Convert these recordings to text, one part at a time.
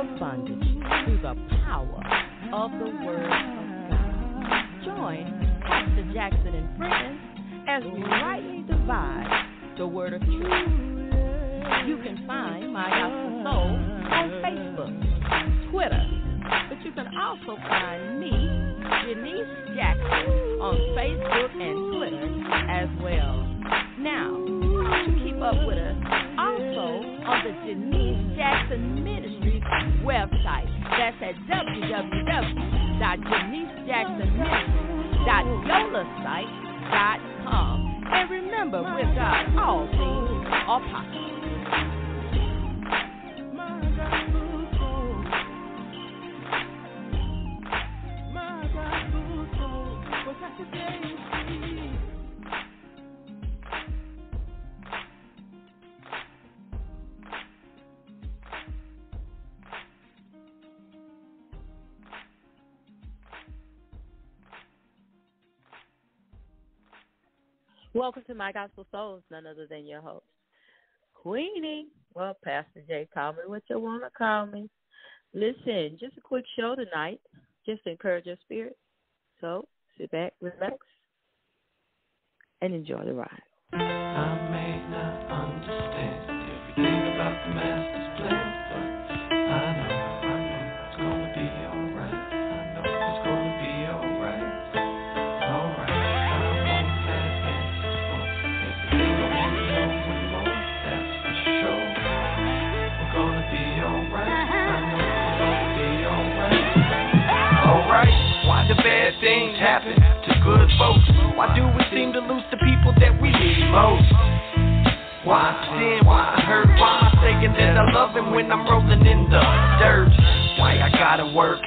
of bondage through the power of the Word of God. Join Pastor Jackson and friends as we rightly divide the Word of truth. You can find My Gospel Soul on Facebook, Twitter, but you can also find me, Denise Jackson, on Facebook and Twitter as well. Now, to keep up with us also on the Janice Jackson Ministries Welcome to My Gospel Souls, none other than your host, Queenie. Well, Pastor J, call me what you want to call me. Listen, just a quick show tonight, just to encourage your spirit. So sit back, relax, and enjoy the ride. I may not understand everything about the master's do bad things happen to good folks? Why do we seem to lose the people that we need most? Why sin, why hurt, why I'm saying that I love him when I'm rolling in the dirt? Why I gotta work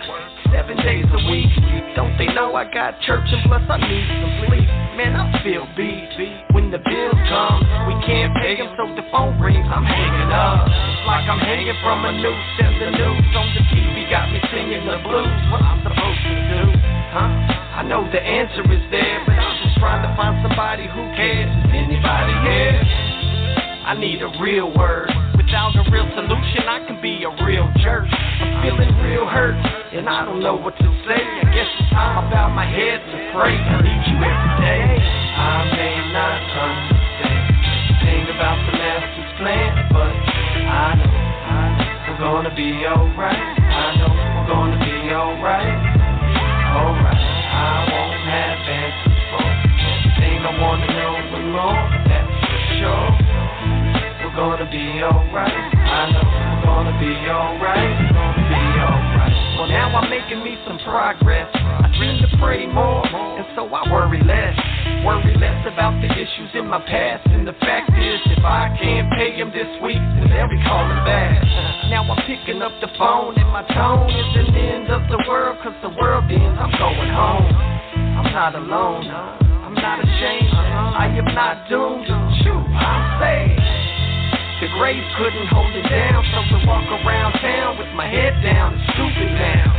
seven days a week? Don't they know I got church and plus I need some sleep? Man, I feel beat when the bills come. We can't pay them, so the phone rings. I'm hanging up. Like I'm hanging from a noose, and the answer is there, but I'm just trying to find somebody who cares. Is anybody here? I need a real word. Without a real solution, I can be a real jerk. I'm feeling real hurt, and I don't know what to say. I guess it's time about my head to pray. I need you every day. I may not understand thing about the master's plan, but I know, I know we're gonna be alright. I know we're gonna be alright. Alright, I won't have answers for everything I wanna know for sure. We're gonna be alright. I know we're gonna be alright. Gonna be alright. Well, now I'm making me some progress. I seem to pray more, and so I worry less. Worry less about the issues in my past. And the fact is, if I can't pay him this week, then they'll be calling back. Now I'm picking up the phone, and my tone isn't the end of the world, cause the world ends. I'm going home. I'm not alone. I'm not ashamed. I am not doomed. Shoot, I'm saved. The grave couldn't hold it down, so I walk around town with my head down and stupid down.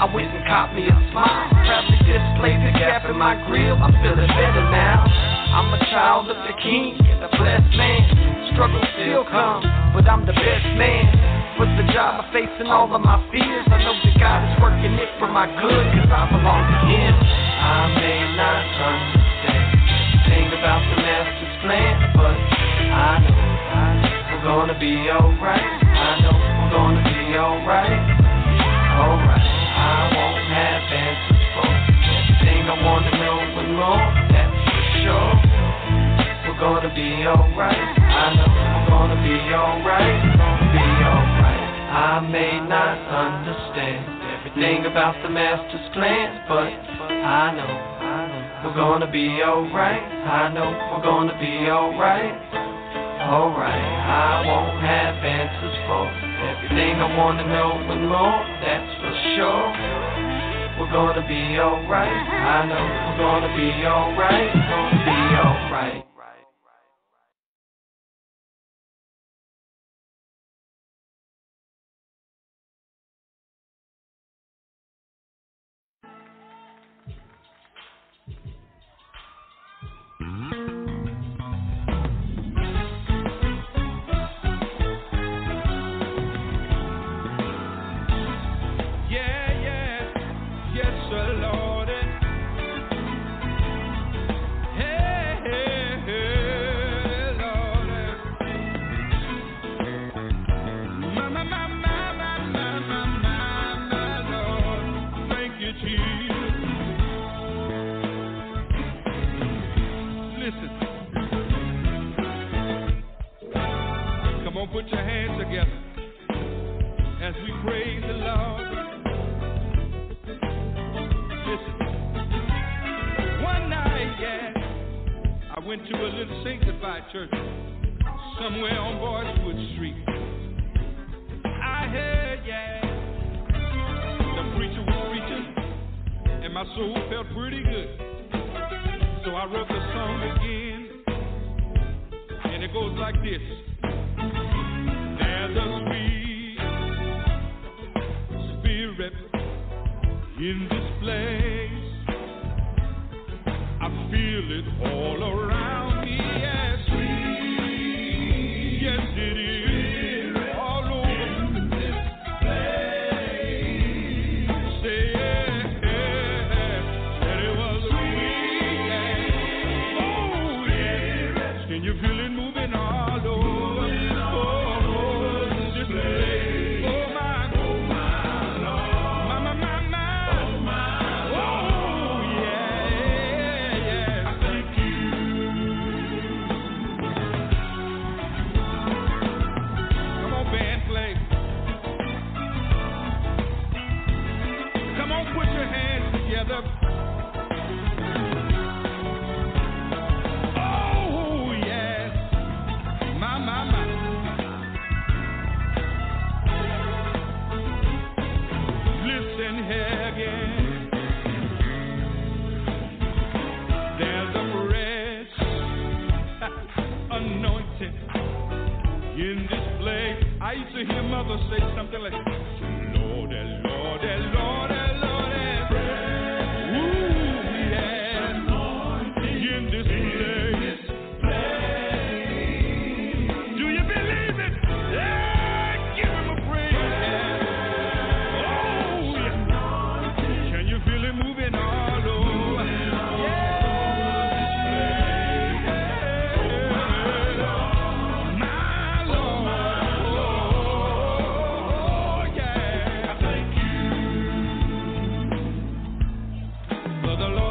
I went and caught me a smile, proudly displayed the gap in my grill. I'm feeling better now. I'm a child of the king and a blessed man. Struggle still comes, but I'm the best man. With the job face and all of my fears, I know that God is working it for my good, cause I belong to Him. I may not understand thing about the master's plan, but I know, I know we're gonna be alright. I know we're gonna be alright. Alright, I won't I may not understand everything about the master's plan, but I know, I know we're gonna be alright. I know we're gonna be alright. Alright, I won't have answers for everything I wanna know and more, that's for sure. We're gonna be alright, I know we're gonna be alright, gonna be alright. For the Lord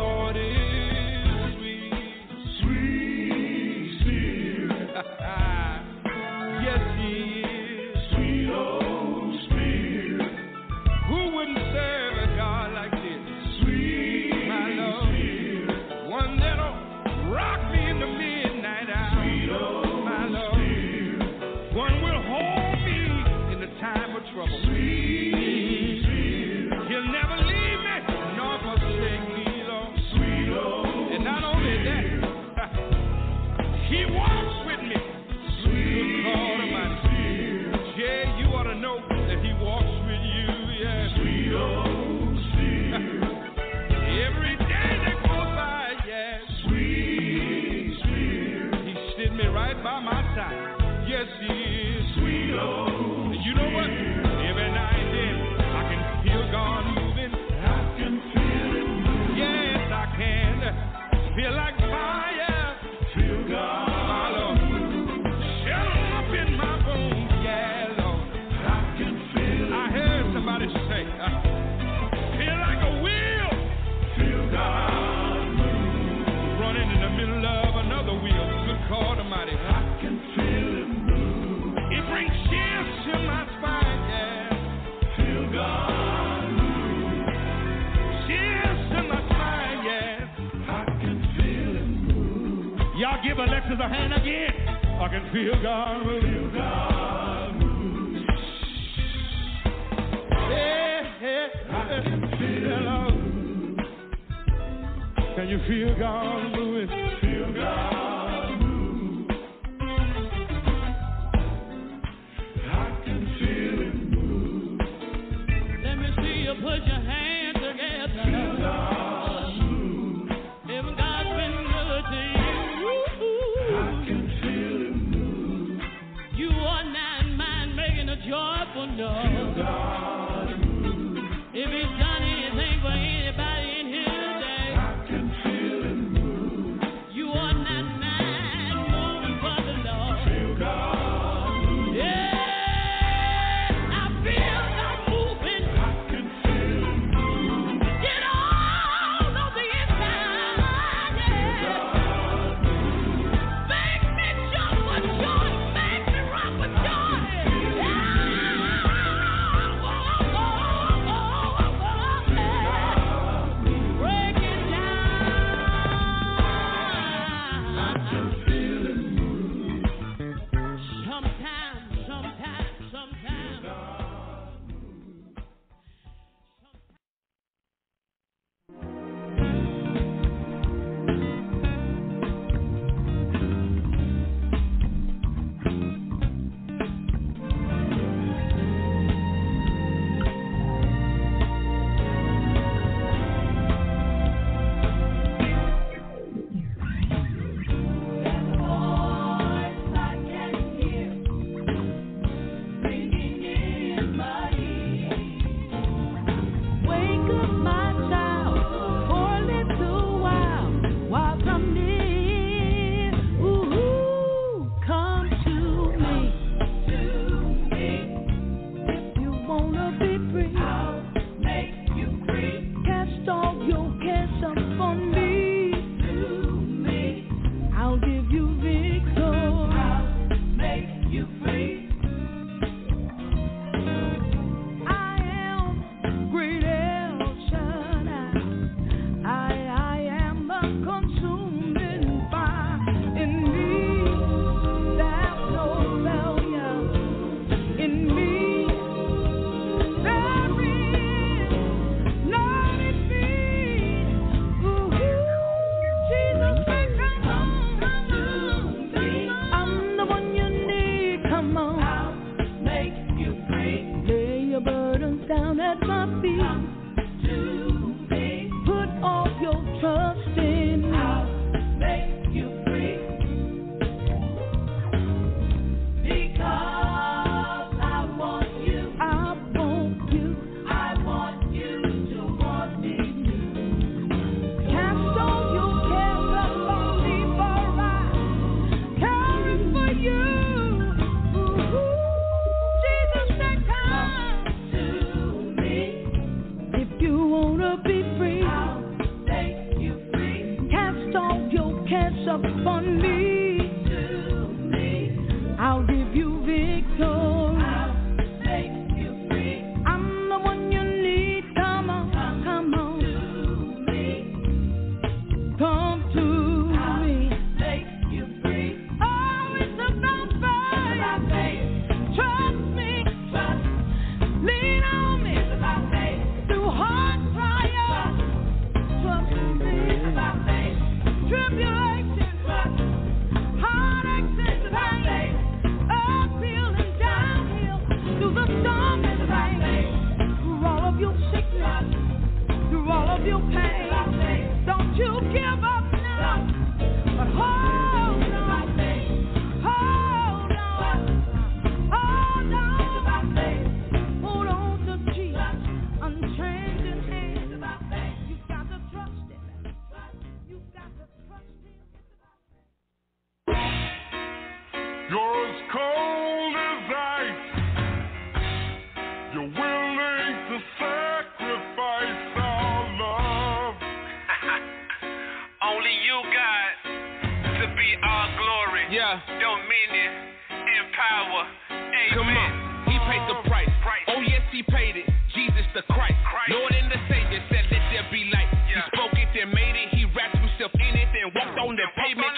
walked on the pavement.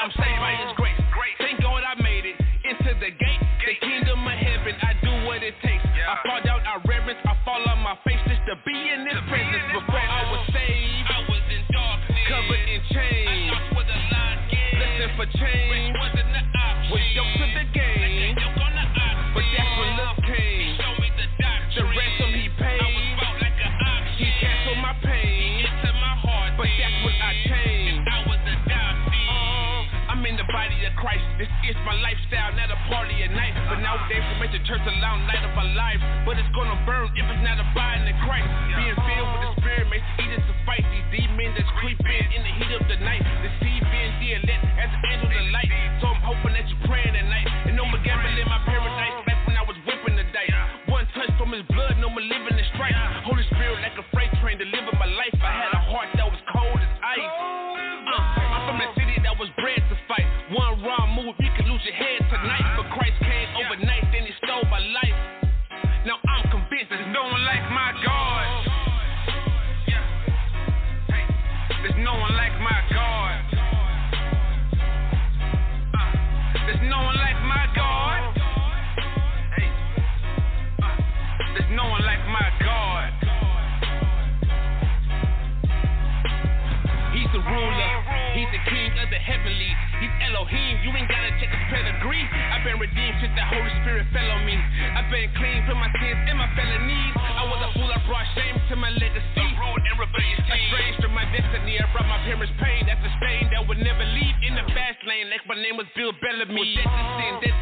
life I Elohim. You ain't gotta check his pedigree. I've been redeemed since the Holy Spirit fell on me. I've been clean from my sins and my felonies. I was a fool, I brought shame to my legacy. Rude and rebellious. Estranged from my destiny, I brought my parents' pain. That's a stain that would never leave in the fast lane. Like my name was Bill Bellamy. Well, that's a sin. That's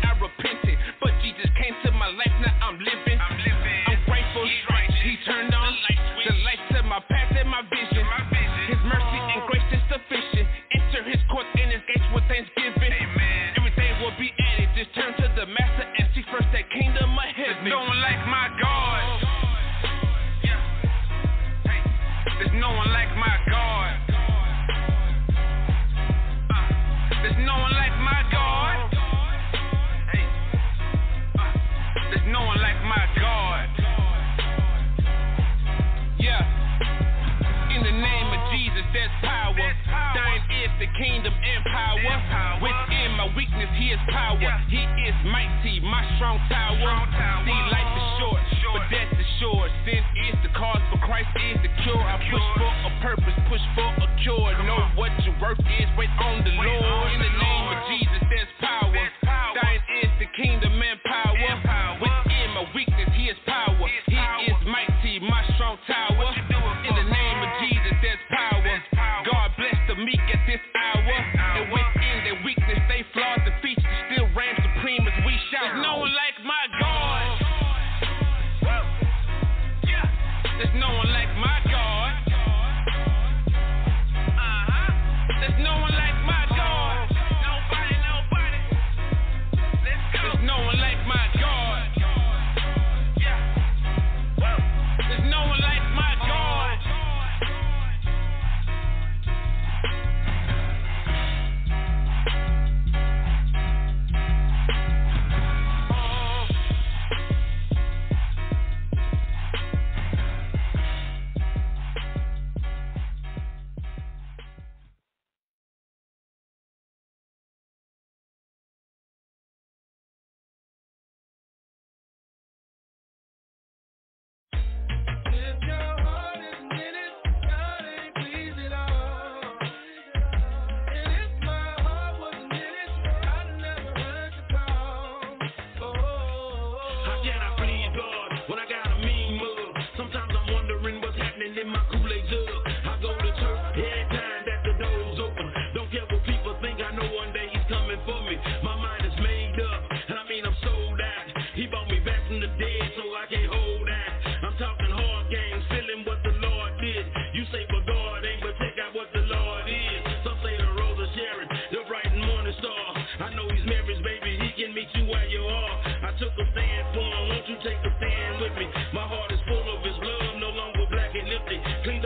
black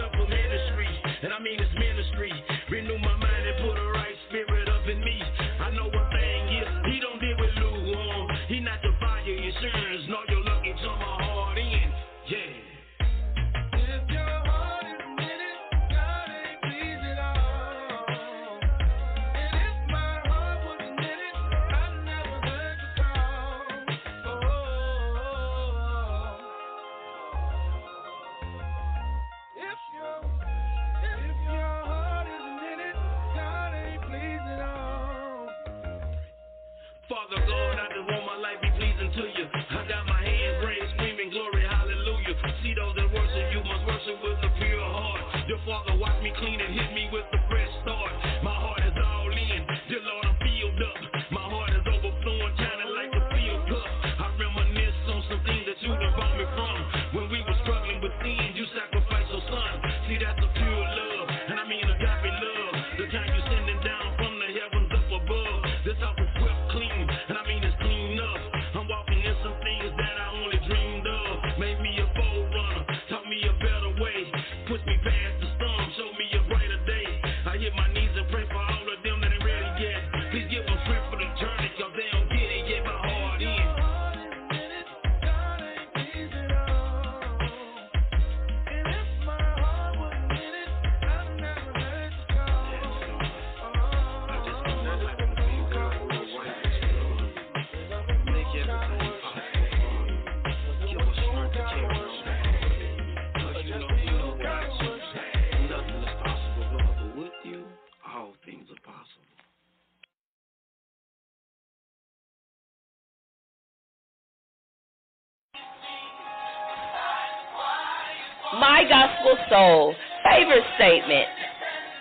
My gospel soul favor statement.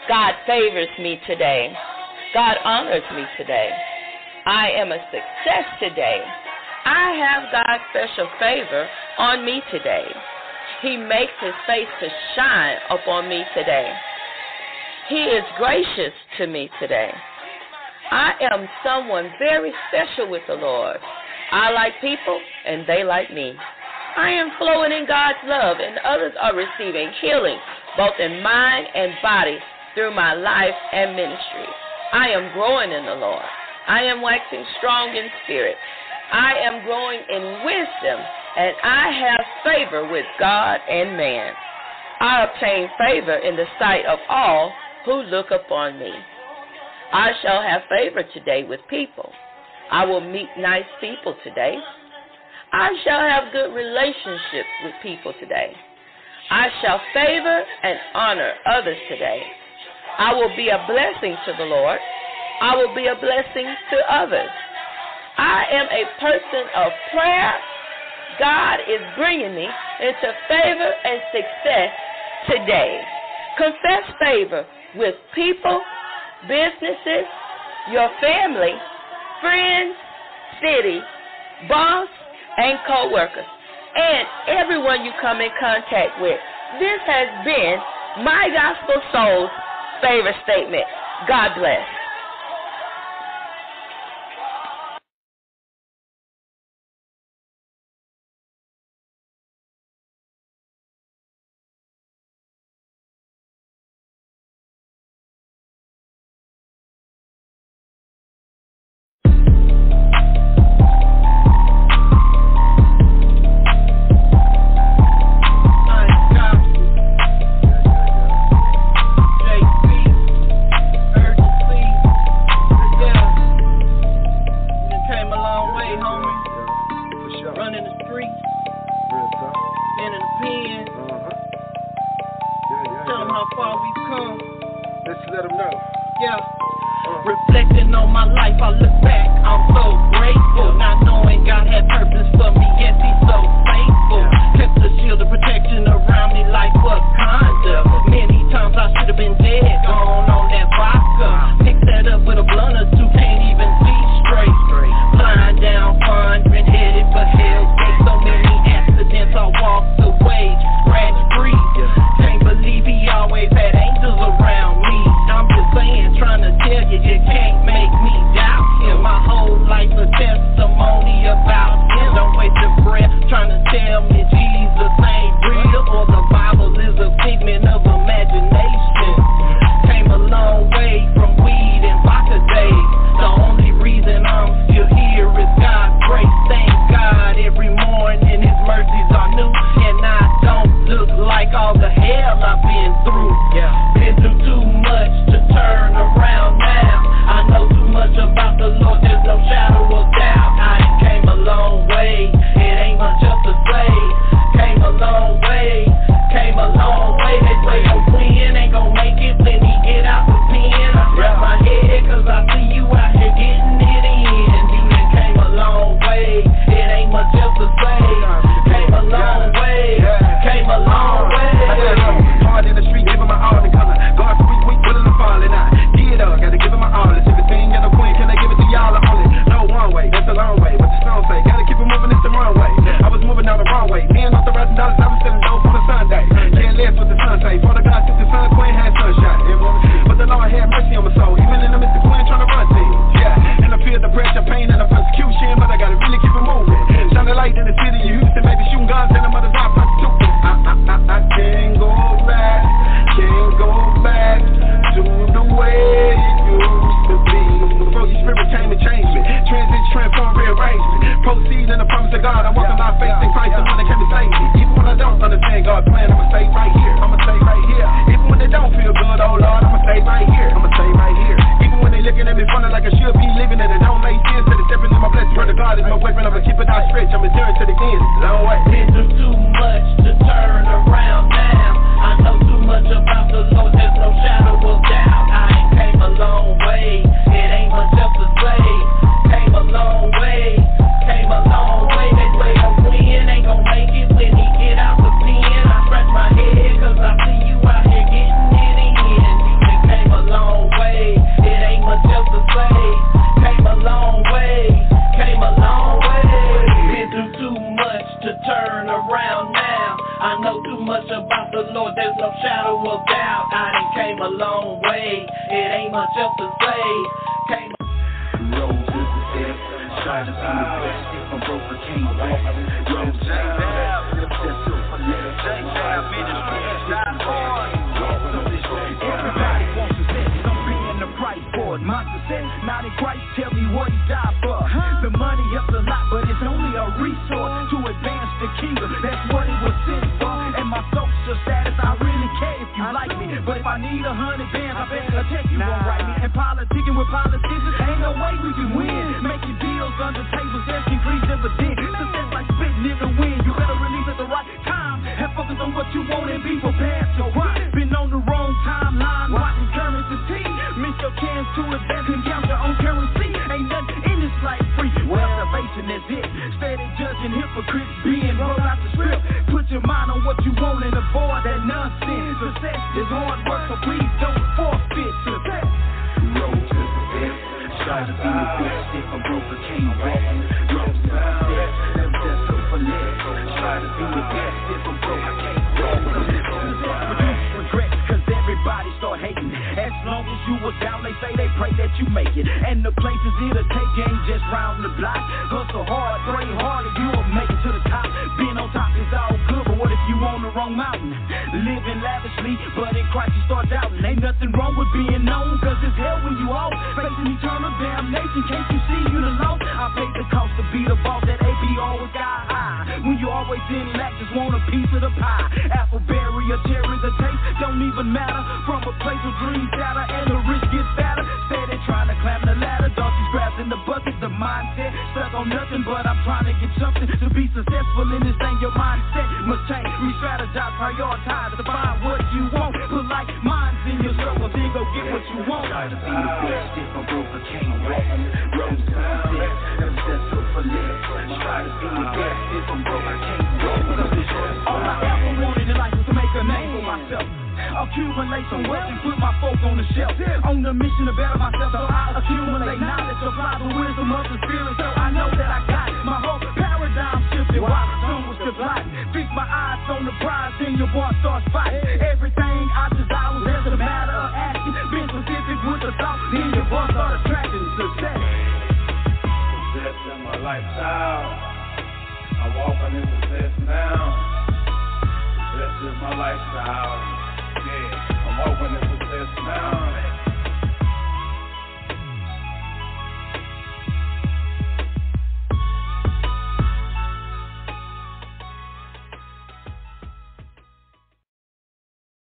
God favors me today. God honors me today. I am a success today. I have God's special favor on me today. He makes his face to shine upon me today. He is gracious to me today. I am someone very special with the Lord. I like people and they like me. I am flowing in God's love and others are receiving healing both in mind and body through my life and ministry. I am growing in the Lord. I am waxing strong in spirit. I am growing in wisdom and I have favor with God and man. I obtain favor in the sight of all who look upon me. I shall have favor today with people. I will meet nice people today. I shall have good relationships with people today. I shall favor and honor others today. I will be a blessing to the Lord. I will be a blessing to others. I am a person of prayer. God is bringing me into favor and success today. Confess favor with people, businesses, your family, friends, city, boss, and co-workers, and everyone you come in contact with. This has been my Gospel Soul's favorite statement. God bless. Everybody wants success. I'm paying the price for it. My success, not in Christ. Tell me what he died for. The money a lot, but it's only a resource to advance the kingdom. That's what it was sent for. And my social status, I really care if you like me. But if I need a hundred bands, I bet a check you won't write me. And politicking with politicians, ain't no way we can win. Making deals under tables, that's increased dividend. Success like spitting in the wind. What you want and be prepared to grind. Been on the wrong timeline, watching currency T. Miss your chance to advance and count your own currency. Ain't nothing in this life free. Well, salvation is it. Steady judging hypocrites being rolled out the script. Put your mind on what you want and avoid that nonsense. Success is hard work, so please don't forfeit success. Is the best. Try to be the best. If I'm broke, I can't rest. Rose is the best. Them that's so finesse. Try to be the best. If I'm broke, I can't you were down, they say they pray that you make it. And the places it'll take ain't just round the block. Hustle hard, pray hard, you'll make it to the top. Being on top is all good, but what if you on the wrong mountain? Living lavishly, but in Christ you start doubting. Ain't nothing wrong with being known, cause it's hell when you off. Facing eternal damnation, can't you see you the lost? I paid the cost to be the boss that AP always got high. When you always in lack, just want a piece of the pie. Apple berry or cherry, the taste don't even matter. From place where dreams shatter and the rich get fatter. Steady trying to climb the ladder, donkeys grabbed in the bucket. The mindset stuck on nothing, but I'm trying to get something to be successful in this thing. Your mindset must change, re-strategize, prioritize to find what you want. Put like minds in your circle, then go get what you want. Try to be the best if I'm broke, I can't rest. Rose them that's so finesse. Try to be the best if I'm broke, I can't rest. Accumulate some wealth and put my folk on the shelf. On the mission to better myself, so I accumulate knowledge, apply the wisdom of the spirit. So I know that I got my whole paradigm shifted. Why some was to blind. Fix my eyes on the prize, then your boy starts fighting. Everything I desire was just a matter of asking. Being specific with the thought, then your boy start attracting success. Success in my lifestyle. I'm walking in success now. Success is my lifestyle. I'm hoping it was this now.